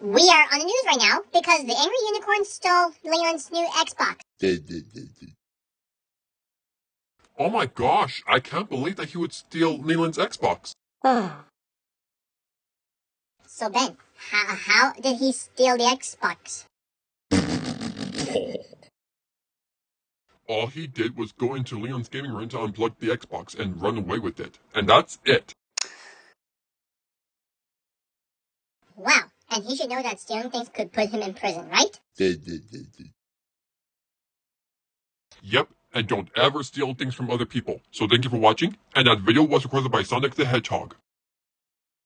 We are on the news right now because the angry unicorn stole Leon's new Xbox. Oh my gosh, I can't believe that he would steal Leland's Xbox. So Ben, how, how did he steal the Xbox? All he did was go into Leon's gaming room to unplug the Xbox and run away with it. And that's it. Wow, and he should know that stealing things could put him in prison, right? Yep, and don't ever steal things from other people. So thank you for watching, and that video was recorded by Sonic the Hedgehog.